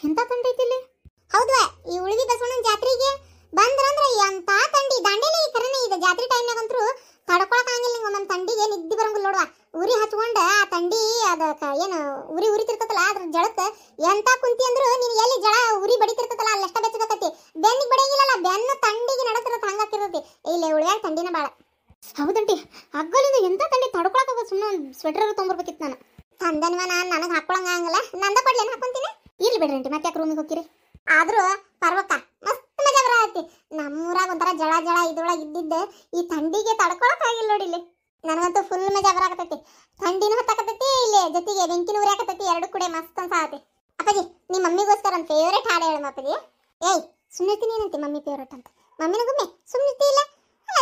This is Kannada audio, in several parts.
ಎಂತ ತಂಡೈತಿಲ್ಲಿ ಐತಿ ಇಲ್ಲಿ ಹೌದ್ವಾ ಈ ಉಳಿವಿ ಬಸವಣ್ಣನ ಜಾತ್ರೆಗೆ ಬಂದ್ರಂದ್ರ ಎಂತ ತಂಡಿ? ದಾಂಡೇಲಿ ಕರೆನೇ ಇದೆ ಜಾತ್ರೆ ಟೈಮ್ನಾಗ ಅಂತೂ ತಡ್ಕೊಳಕ್ ಆಗಂಗಿಲ್ಲ ನಿಂಗೆ ಒಂದೊಂದು ತಂಡಿಗೆ ಇದ್ದಿ ಬರಂಗಿಲ್ಲ ನೋಡುವ. ಉರಿ ಹಚ್ಕೊಂಡ ಆ ತಂಡಿ ಅದ ಏನು ಉರಿ ಉರಿತಿರ್ತತಲ್ಲ ಅದ್ರ ಜಳಕ್ಕ ಎಂತ ಕುಂತಿ ಅಂದ್ರು ನೀನು ಎಲ್ಲಿ ಜಳ ಉರಿ ಬಡಿತಿರ್ತತಲ್ಲ ಅಲ್ಲಷ್ಟ ಬೆಚ್ಚಗತೈತಿ ಬೆನ್ನಿಗೆ ಬಡಿಯಂಗಿಲ್ಲಲ್ಲ ಬೆನ್ನು ತಂಡಿಗೆ ನಡತಿರತ್ತ ಹಂಗಾಕಿರ್ತೈತಿ ಇಲ್ಲಿ ಉಳಿಯಾಗ ತಂಡಿನ ಬಾಳ. ಹೌದಂಟಿ ಹಗ್ಗಲಿಂದ ಎಂತ ತಂಡಿ ತಡ್ಕೊಳಕ ಸುಮ್ಮನೆ ಸ್ವೆಟರ್ ತೊಗೊಂಬರ್ಬೇಕಿತ್ತು ನಾನು. ತಂದನ್ವ ನಾನು ನನಗೆ ಹಾಕೊಳಂಗ ಆಗಲ್ಲ ನಂದ ಪಡ್ಲೇನು ಹಾಕೊಂತೀನಿ? ಇರ್ಲಿ ಬಿಡ್ರಿ ಆಂಟಿ ಮತ್ತೆ ಯಾಕೆ ರೂಮಿಗೆ ಹೋಗಿರಿ ಆದ್ರೂ ಪರ್ವಕ ಮಸ್ತ್ ಮಜಾ ಬರತ್ತಿ ನಮ್ಮೂರಾಗ ಒಂಥರ ಜಳ ಜಳ ಇದ್ರೊಳಗೆ ಇದ್ದಿದ್ದ ಈ ಥಂಡಿಗೆ ತಡ್ಕೊಳಕ್ ಆಗಿಲ್ಲ ನೋಡಿ ಇಲ್ಲಿ. ನನಗಂತೂ ಫುಲ್ ಮಜಾ ಬರಾಕತೈತಿ ಥಂಡಿನೂ ಹತ್ತಾಕತೈತಿ ಇಲ್ಲಿ ಜೊತೆಗೆ ಬೆಂಕಿನ ಉರಿಯಾಕತೈತಿ ಎರಡು ಕೂಡ ಮಸ್ತ್ ಅನ್ಸಾಕತಿ ಅಪ್ಪಾಜಿ ನಿಮ್ಮ ಮಮ್ಮಿಗೋಸ್ಕರ ಒಂದು ಫೇವ್ರೇಟ್ ಹಾಡು ಹೇಳಮ್ಮ ಅಪ್ಪಾಜಿ ಏಯ್ ಸುಮ್ಮನಿರ್ತೀನಿ ಏನಂತಿ ಮಮ್ಮಿ ಫೇವ್ರೇಟ್ ಅಂತ? ಮಮ್ಮಿನ ಸುಮ್ಮನೆ ಸುಮ್ಮನಿರ್ತಿ ಇಲ್ಲ?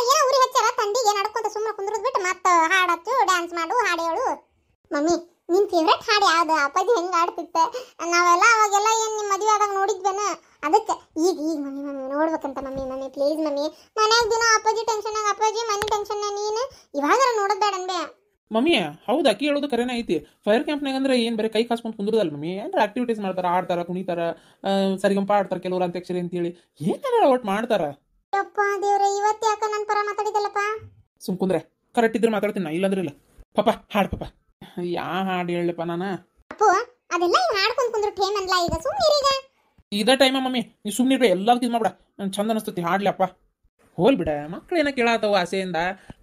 ಏನೋ ಉರಿ ಹಚ್ಚಾರ ಥಂಡಿಗೆ ನಡ್ಕೊಂತ ಸುಮ್ಮನೆ ಕುಂದ್ರದ್ ಬಿಟ್ಟು ಮತ್ತೆ ಹಾಡು ಹಚ್ಚು ಡ್ಯಾನ್ಸ್ ಮಾಡು, ಹಾಡು ಹೇಳು. ಮಮ್ಮಿ ನಿನ್ ಫೇವ್ರೇಟ್ ಹಾಡು ಯಾವುದು ಅಪ್ಪಾಜಿ ಹೆಂಗ್ ಆಡ್ತಿತ್ತ? ನಾವೆಲ್ಲ ಅವಾಗೆಲ್ಲ ಏನು ನಿಮ್ ಮದುವೆ ಆದಾಗ ನೋಡಿದ್ವೇನ? ಅದಕ್ಕೆ ಈಗ ಈಗ ಮಮ್ಮಿ ಮಮ್ಮಿ ನೋಡ್ಬೇಕಂತ ಮಮ್ಮಿ ಮಮ್ಮಿ ಪ್ಲೀಸ್ ಮಮ್ಮಿ. ಮನ್ಯಾಗ ದಿನ ಅಪ್ಪಾಜಿ ಟೆನ್ಷನ್ ಅಪ್ಪಾಜಿ ಮನೆ ಟೆನ್ಷನ್ ನೀನು? ಇವಾಗ ನೋಡೋದ್ ಬೇಡ ಅನ್ಬೇ ಮಮ್ಮಿ ಹೌದು ಅಕ್ಕಿ ಹೇಳೋದು ಕರೆನ ಐತಿ. ಫೈರ್ ಕ್ಯಾಂಪ್ನಾಗ ಅಂದ್ರೆ ಏನು ಬರೀ ಕೈ ಕಾಸ್ಕೊಂಡು ಕುಂದ್ರದಲ್ಲ ಮಮ್ಮಿ? ಅಂದ್ರೆ ಆಕ್ಟಿವಿಟೀಸ್ ಮಾಡ್ತಾರೆ ಆಡ್ತಾರ ಕುಣಿತಾರ ಸರಿಗಂಪ ಆಡ್ತಾರ ಕೆಲವ್ರು ಅಂತ್ಯಕ್ಷರಿ ಅಂತೇಳಿ. ಏನಾರ ಒಟ್ಟು ಮಾಡ್ತಾರ? ಯಪ್ಪ ದೇವ್ರೆ ಇವತ್ತು ಯಾಕ ನನ್ನ ಪರ ಮಾತಾಡಿದಲ್ಲಪ್ಪ ಸುಮ್ ಕುಂದ್ರೆ ಕರೆಕ್ಟ್ ಇದ್ರೆ ಮಾತಾಡ್ತೀನಿ ನಾ ಇಲ್ಲಾಂದ್ರೆ ಇಲ್ಲ. ಪಾಪ ಹಾಡು ಪಾಪ ಯಾ ಹಾಡು ಹೇಳಪ್ಪ ನಾನು? ಅಪ್ಪು ಅದೆಲ್ಲ ಈಗ ಹಾಡ್ಕೊಂಡ್ ಕುಂದ್ರು ಟೇಮ್ ಅನ್ಲ ಈಗ ಸುಮ್ಮನೆ ಈಗ. ಇದೇ ಟೈಮ ಮಮ್ಮಿ ನೀ ಸುಮ್ಮನೆ ಎಲ್ಲದಕ್ಕೂ ಇದು ಮಾಡ್ಬಿಡ. ನಂಗೆ ಚಂದ ಅನಿಸ್ತತಿ ಹಾಡ್ಲಪ್ಪ. ಹೋಲ್ ಬಿಡ ಮಕ್ಳು ಏನ ಕೇಳಾತವ ಆಸೆಯಿಂದ.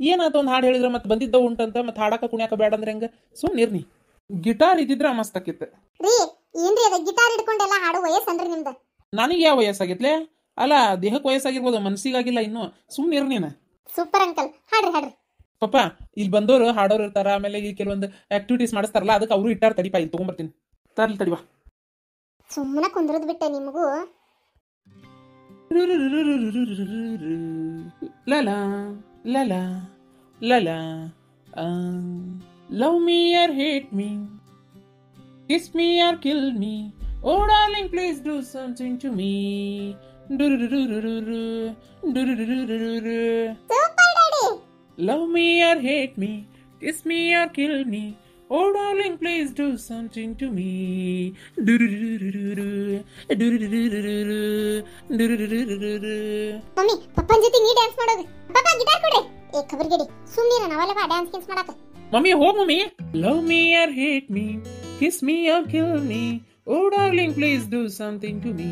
ಏನಾತ ಒಂದು ಹಾಡು ಹೇಳಿದ್ರೆ ಮತ್ತೆ ಬಂದಿದ್ದ ಉಂಟಂತ ಮತ್ತೆ ಹಾಡಕ ಕುಣಿಯಾಕ ಬೇಡ ಅಂದ್ರೆ ಹೆಂಗ? ಸುಮ್ಮನೆ ನೀ ಗಿಟಾರ್ ಇದ್ದಿದ್ರೆ ಮಸ್ತ್ ಆಕಿತ್ತು ರೀ ಏನ್ರಿ ಅದ ಗಿಟಾರ್ ಹಿಡ್ಕೊಂಡೆಲ್ಲ ಹಾಡು ವಯಸ್ಸನ್ರಿ ನಿಮ್ದು? ನನಗೆ ಯಾವ ವಯಸ್ಸಾಗಿತ್ಲೆ? ಅಲ್ಲ ದೇಹಕ್ಕೆ ವಯಸ್ಸಾಗಿರ್ಬೋದು ಮನ್ಸಿಗಾಗಿಲ್ಲ ಇನ್ನು. ಸುಮ್ಮನಿರ್ ನೀನು. ಸೂಪರ್ ಅಂಕಲ್ ಹಾಡ್ರಿ ಹಾಡ್ರಿ. ಪಾಪ ಇಲ್ಲಿ ಬಂದವರು ಹಾಡೋರು ಇರ್ತಾರ ಆಮೇಲೆ ಈ ಕೆಲವೊಂದು ಆಕ್ಟಿವಿಟೀಸ್ ಮಾಡಿಸ್ತಾರಲ್ಲ ಅದಕ್ಕೆ ಅವರು ಇಟ್ಟಾರ ತಡಿಪ ಇಲ್ಲಿ ತಗೊಂಬರ್ತೀನಿ ತರ್ಲಿ ತಡಿವಾ ಸುಮ್ಮನೆ ಕುಂದ್ರದ್ ಬಿಟ್ಟೆ ನಿಮಗೂ ಲಲಾ ಲಲಾ ಲಲಾ love me or hate me kiss me or kill me oh darling please do something to me super daddy Love me or hate me, kiss me or kill me. Oh, darling, please do something to me. Mummy ಪಪ್ಪನ್ ಜೊತೆ ನೀ ಡ್ಯಾನ್ಸ್ ಮಾಡೋದು ಪಾಪ ಗಿಟಾರ್ ಕೊಡ್ರಿ ಏ ಖಬರ್ಗಿಡಿ ಸುಮ್ಮನೆ ನಾವೆಲ್ಲ ಡ್ಯಾನ್ಸ್ ಗಿನ್ಸ್ ಮಾಡಾಕ Mommy, oh, mommy. Love me or hate me, kiss me or kill me. Oh, darling, please do something to me.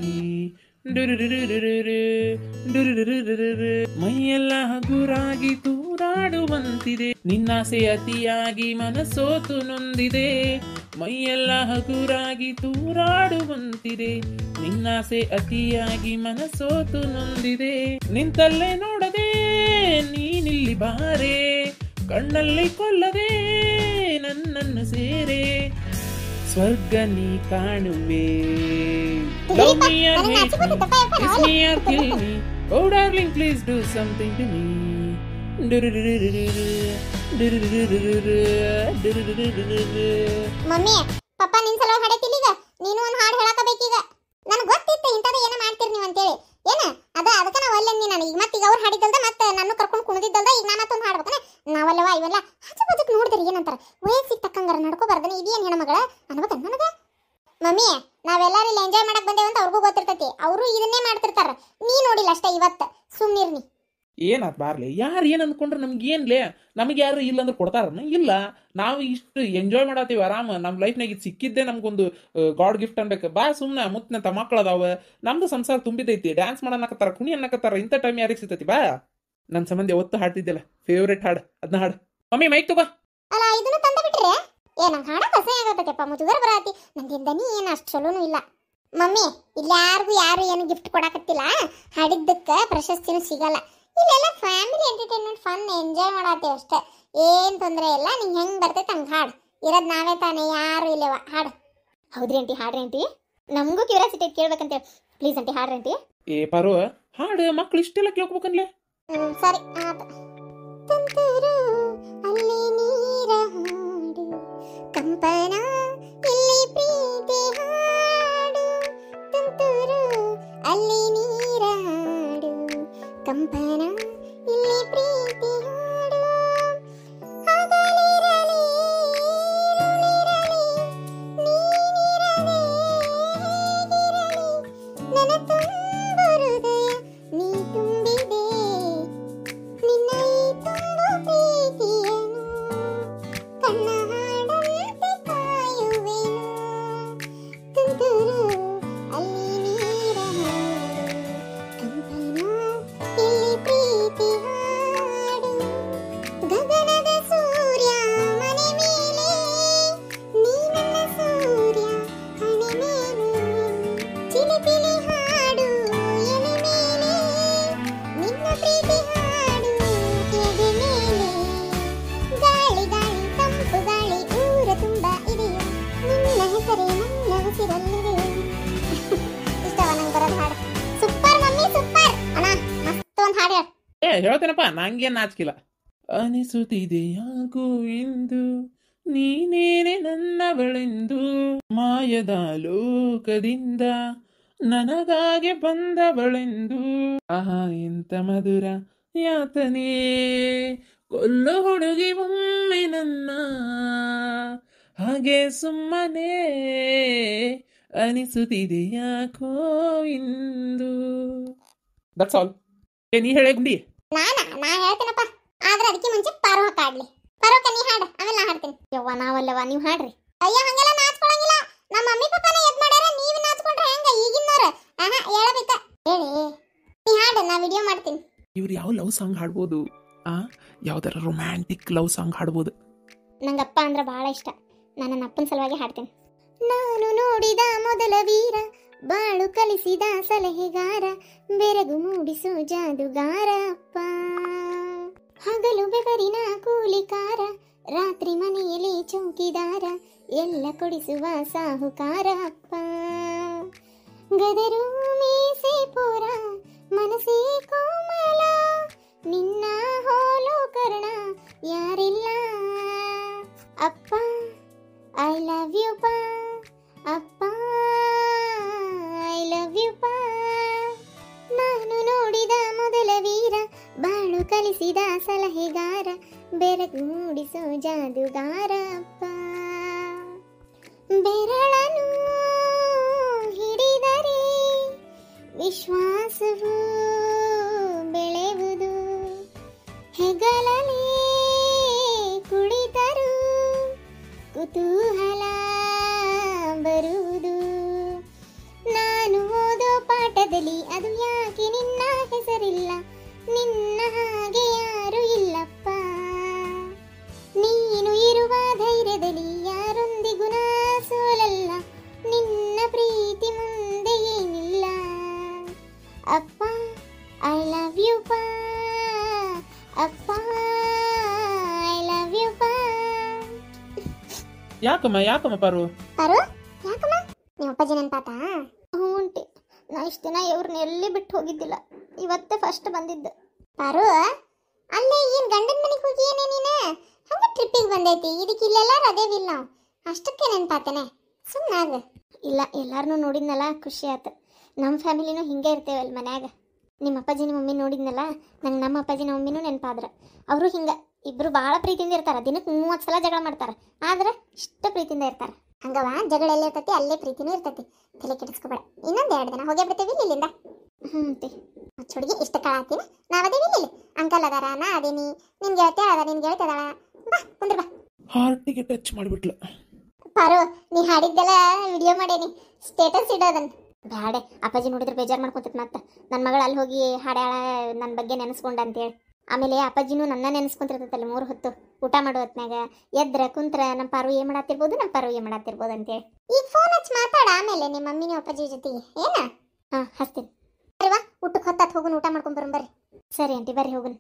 ಮೈಯೆಲ್ಲ ಹಗುರಾಗಿ ತೂರಾಡುವಂತಿದೆ. ನಿನ್ನಾಸೆ ಅತಿಯಾಗಿ ಮನಸೋತು ನೊಂದಿದೆ. ಮೈಯೆಲ್ಲ ಹಗುರಾಗಿ ತೂರಾಡುವಂತಿದೆ. ನಿನ್ನಾಸೆ ಅತಿಯಾಗಿ ಮನಸೋತು ನೊಂದಿದೆ. ನಿಂತಲ್ಲೇ ನೋಡದೆ, ನೀನಿಲ್ಲಿ ಬಾರೆ. ಕಣ್ಣಲ್ಲಿ ಕೊಲ್ಲದೆ ನನ್ನನ್ನು ಸೇರೆ. ಸ್ವರ್ಗನಿ ಪಾಣ ಮೇಯರ್ ಮೇರ್ ಪ್ಲೀಸ್ ಡು ಸಮಿತಿಂಗ್ ನೀ ದುರಿ ದಿರಿ ದಿರಿ ದಿರ್ ಡಿ ದಿರಿ ದಿ ನಮ್ಮ ಪಕ್ಕ ನಂಗ್ ಸಲ ಕಡತ್ತಗ ನೋನ್ ಹಾಡ್ ಸಲಾಕ್ ಆಡತ್ತುದ ನೀ ನೋಡಿಲ್ಲ ಅಷ್ಟೇ ಇವತ್ತು? ಸುಮ್ಮನಿರ್ನಿ ಏನಾತ್ ಬಾರ್ಲಿ? ಯಾರು ಏನ್ ಅಂದ್ಕೊಂಡ್ರೆ ನಮ್ಗೆ ಏನ್ಲೇ ನಮಗೆ ಯಾರು ಇಲ್ಲ ಅಂದ್ರೆ ಕೊಡ್ತಾರನ? ಇಲ್ಲ. ನಾವು ಇಷ್ಟು ಎಂಜಾಯ್ ಮಾಡತ್ತೀವಿ ಆರಾಮ. ನಮ್ಮ ಲೈಫ್ನಾಗ ಇದು ಸಿಕ್ಕಿದ್ದೆ ನಮ್ಗೊಂದು ಗಾಡ್ ಗಿಫ್ಟ್ ಅನ್ಬೇಕು. ಬಾ ಸುಮ್ಮನೆ ಮುತ್ನ ಮಕ್ಳು ಅದಾವ. ನಮ್ದು ಸಂಸಾರ ತುಂಬಿದೈತಿ ಡ್ಯಾನ್ಸ್ ಮಾಡನ್ನಕತ್ತಾರ ಕುಣಿ ಅನ್ನಕತ್ತಾರ. ಇಂಥ ಟೈಮ್ ಯಾರಿಗೆ ಸಿಗ್ತೈತಿ? ಬಾ. ನನ್ನ ಸಂಬಂಧಿ ಒತ್ತು ಹಾಡ್ತಿದ್ದಿಲ್ಲ. ಫೇವ್ರೇಟ್ ಹಾಡು. ಅದನ್ನ ಹಾಡು. ಮಮ್ಮಿ ಮೈಕ್ ತಗೋ. ಅಲ್ಲ ಇದನ್ನು ತಂದ ಬಿಟ್ರೆ ಏ ನಂಗೆ ಅಸಹ್ಯ ಆಗತ್ತಪ್ಪ ಮುಜುಗರ ಬರತಿ. ನಂದಿಂದ ನೀ ಏನು ಅಷ್ಟು ಚಲೋನು ಇಲ್ಲ. ಮಮ್ಮಿ ಇಲ್ಲಿ ಯಾರಿಗೂ ಯಾರು ಏನು ಗಿಫ್ಟ್ ಕೊಡಕತ್ತಿಲ್ಲ. ಹಾಡಿದ್ದಕ್ಕೆ ಪ್ರಶಸ್ತಿನೂ ಸಿಗಲ್ಲ. ಇಲ್ಲೆಲ್ಲ ಫ್ಯಾಮಿಲಿ ಎಂಟರ್ಟೈನ್ಮೆಂಟ್ ಫನ್ ಎಂಜಾಯ್ ಮಾಡತ್ತೇವೆ ಅಷ್ಟೇ. ಏನು ತೊಂದರೆ ಇಲ್ಲ ನಿಂಗೆ ಹೆಂಗೆ ಬರ್ತೈತೆ ಹಂಗೆ ಹಾಡು. ಇರೋದು ನಾವೇ ತಾನೇ ಯಾರು ಇಲ್ಲವ ಹಾಡು. ಹೌದ್ರಿ ಆಂಟಿ ಹಾಡ್ರಿ ಆಂಟಿ ನಮಗೂ ಕ್ಯೂರಿಯಾಸಿಟಿ ಕೇಳ್ಬೇಕಂತೇಳಿ ಪ್ಲೀಸ್ ಆಂಟಿ ಹಾಡ್ರಿ ಆಂಟಿ ಏ ಪರು ಹಾಡು ಮಕ್ಳು ಇಷ್ಟೆಲ್ಲ ಕೇಳ್ಕೊಬೇಕನ್ಲೆ? ಹ್ಮ್, ಸರಿ ಆತ. ತುಂತುರು ಅಲ್ಲಿ ನೀರ ಹಾಡು. ಕಂಪನ ಹೇಳ್ತೇನಪ್ಪ, ನಂಗೆ ನಾಚಿಕಿಲ್ಲ ಅನಿಸುತ್ತಿದೆ ಯಾಕೋ ಇಂದು, ನೀನೇನೆ ನನ್ನವಳೆಂದು, ಮಾಯದ ಲೋಕದಿಂದ ಬಂದ ಬಂದವಳೆಂದು. ಆಹಾ ಎಂತ ಮಧುರ ಯಾತನೇ, ಕೊಲ್ಲು ಹುಡುಗಿ ಒಮ್ಮೆ ನನ್ನ ಹಾಗೆ ಸುಮ್ಮನೆ ಅನಿಸುತ್ತಿದೆ ಯಾಕೋ ಇಂದು ದಟ್ಸ್ ಆಲ್ ನೀ ಹೇಳೇ ಗುಂಡಿ. ನಾನ? ನಾ ಹೇಳ್ತೇನಪ್ಪ. ಆದ್ರೆ ಅದಕ್ಕೆ ಮುಂಚೆ ಪಾರೋಕ ಹಾಕಾಡ್ಲಿ ಪಾರೋಕ ನೀ ಹಾಡ ಆಮೇಲೆ ನಾ ಹಾಡ್ತೀನಿ. ಯವ್ವ ನಾವಲ್ಲವ ನೀವು ಹಾಡ್ರಿ. ಅಯ್ಯ ಹಂಗೆಲ್ಲ ನಾಚ್ಕೊಳಂಗಿಲ್ಲ. ನಮ್ಮ ಮಮ್ಮಿ ಪಪ್ಪನ ಎದ್ ಮಾಡ್ಯಾರ ನೀವ್ ನಾಚ್ಕೊಂಡ್ರೆ ಹೆಂಗ? ಈಗಿನವ್ರ. ಆಹಾ ಹೇಳಬೇಕ ಹೇಳಿ ನೀ ಹಾಡ ನಾ ವಿಡಿಯೋ ಮಾಡ್ತೀನಿ. ಇವ್ರು ಯಾವ ಲವ್ ಸಾಂಗ್ ಹಾಡ್ಬೋದು? ಆ? ಯಾವ್ದಾರ ರೊಮ್ಯಾಂಟಿಕ್ ಲವ್ ಸಾಂಗ್ ಹಾಡ್ಬೋದು? ನಂಗಪ್ಪ ಅಂದ್ರೆ ಬಹಳ ಇಷ್ಟ. ನಾನು ನನ್ನ ಅಪ್ಪನ ಸಲುವಾಗಿ ಹಾಡ್ತೇನೆ. ನಾನು ನೋಡಿದ ಮೊದಲ ವೀರ ಬಾಳು ಕಲಿಸಿದ ಸಲಹೆಗಾರ, ಬೆರಗು ಮೂಡಿಸೋ ಜಾದುಗಾರ ಅಪ್ಪ. ಹಗಲು ಬೆವರಿನ ಕೂಲಿಕಾರ, ರಾತ್ರಿ ಮನೆಯಲ್ಲಿ ಚೌಕಿದಾರ, ಎಲ್ಲ ಕೊಡಿಸುವ ಸಾಹುಕಾರ ಅಪ್ಪ. ಗದರು ಮೀಸೆ ಪೂರ, ಮನಸ್ಸೇ ಕಲಿಸಿದ ಸಲಹೆಗಾರ ಬೆರಗು ಮೂಡಿಸೋ ಜಾದುಗಾರಪ್ಪ ಬೆರಳನು ಹಿಡಿದರೆ ವಿಶ್ವಾಸವು ಬೆಳೆಯುವುದು ಹೆಗಲಲೇ ಕುಳಿತರು ಕುತೂಹಲ ಯಾಕಮ್ಮ ಯಾಕಮ್ಮ ಪಾರು ಪಾರು ಯಾಕಮ್ಮ? ನಿಮ್ಮ ಅಪ್ಪಾಜಿ ನೆನ್ಪಾತ? ಹ್ಞೂಂಟಿ ನಾ ಇಷ್ಟು ದಿನ ಇವ್ರನ್ನ ಎಲ್ಲಿ ಬಿಟ್ಟು ಹೋಗಿದ್ದಿಲ್ಲ. ಇವತ್ತೇ ಫಸ್ಟ್ ಬಂದಿದ್ದು. ಪಾರು ಅಲ್ಲೇ ಏನು ಗಂಡನ ಮನೆಗೆ ಹೋಗಿ ಏನೇ ನೀನು? ಹಂಗೆ ಟ್ರಿಪ್ಪಿಗೆ ಬಂದೈತಿ. ಇದಕ್ಕೆ ಇಲ್ಲೆಲ್ಲ ರದೇವಿಲ್ಲ ನಾವು ಅಷ್ಟಕ್ಕೆ ನೆನಪಾತೇನೆ. ಸುಮ್ಮನಾಗ ಇಲ್ಲ ಎಲ್ಲಾರನ್ನೂ ನೋಡಿದ್ನಲ್ಲ, ಖುಷಿ ಆಯ್ತು ನಮ್ಮ ಫ್ಯಾಮಿಲಿನೂ ಹಿಂಗೆ ಇರ್ತೇವೆ ಅಲ್ಲಿ ಮನ್ಯಾಗ. ನಿಮ್ಮ ಅಪ್ಪಾಜಿ ನಿಮ್ಮ ಮಮ್ಮಿ ನೋಡಿದ್ನಲ್ಲ, ನಂಗೆ ನಮ್ಮ ಅಪ್ಪಾಜಿ ನಮ್ಮ ಮಮ್ಮಿನೂ ನೆನಪಾದ್ರೆ. ಅವರು ಹಿಂಗೆ. ಇಬ್ರು ಬಹಳ ಪ್ರೀತಿಯಿಂದ ಇರ್ತಾರ ದಿನಕ್ಕೆ ಮೂವತ್ತು ಸಲ ಜಗಳ ಮಾಡ್ತಾರ ಆದ್ರೆ ಇಷ್ಟ ಪ್ರೀತಿಯಿಂದ ಇರ್ತಾರ. ಹಂಗವ ಜಗಳ ಎಲ್ಲ ಇರ್ತೈತಿ ಅಲ್ಲೇ ಪ್ರೀತಿನೂ ಇರ್ತತಿ. ತಲೆ ಕೆಡಿಸ್ಕೋಬೇಡ ಇನ್ನೊಂದು ಎರಡು ದಿನ ಹೋಗೇ ಬಿಡ್ತೀವಿ ಇಲ್ಲಿಂದ. ಹ್ಞೂ ತಿ. ಹುಡುಗಿ ಇಷ್ಟ ಕಳಾತೀನಿ ನಾವದೇವಿ ಇಲ್ಲಿ ಅಂಕಲ್ ಅದಾರ ನಾ ಅದೇನಿ ನಿನ್ ಗೆಳತಿ ಅದ ನಿನ್ ಗೆಳತಿ ಅದಾಳ ಬಾ ಕುಂದ್ರ ಬಾ. ಹಾರ್ಟಿಗೆ ಟಚ್ ಮಾಡಿಬಿಟ್ಲ. ಪಾರು ನೀ ಹಾಡಿದ್ದೆಲ್ಲ ವಿಡಿಯೋ ಮಾಡೇನಿ ಸ್ಟೇಟಸ್ ಇಡೋದನ್ ಬ್ಯಾಡೆ ಅಪ್ಪಾಜಿ ನೋಡಿದ್ರೆ ಬೇಜಾರು ಮಾಡ್ಕೊತೈತಿ ಮತ್ತೆ. ನನ್ನ ಮಗಳು ಅಲ್ಲಿ ಹೋಗಿ ಹಾಡ್ಯಾಳ ನನ್ನ ಬಗ್ಗೆ ನೆನೆಸ್ಕೊಂಡ ಅಂತೇಳಿ. ಆಮೇಲೆ ಅಪ್ಪಾಜಿನೂ ನನ್ನ ನೆನೆಸ್ಕೊಂತಿರ್ತೈತಲ್ಲ ಮೂರು ಹೊತ್ತು. ಊಟ ಮಾಡೋ ಹೊತ್ನ್ಯಾಗ ಎದ್ರ ಕುಂತ್ರ ನಮ್ಮ ಪಾರು ಏನ್ ಮಾಡಾತಿರ್ಬೋದು ನಮ್ಮ ಪಾರು ಏನ್ ಮಾಡಾತಿರ್ಬೋದು ಅಂತೇಳಿ. ಈಗ ಫೋನ್ ಹಚ್ಚಿ ಮಾತಾಡ ಆಮೇಲೆ ನಿಮ್ಮ ಮಮ್ಮಿನ ಅಪ್ಪಾಜಿ ಜೊತೆಗೆ ಏನ? ಹಾ ಹಚ್ತೀನಿ. ಅಲ್ವಾ ಊಟಕ್ಕೆ ಹೊತ್ತಾತ್ ಹೋಗುನ್ ಊಟ ಮಾಡ್ಕೊಂಡ್ ಬರ್ರಿ. ಸರಿ ಆಂಟಿ ಬರ್ರಿ ಹೋಗುನ್.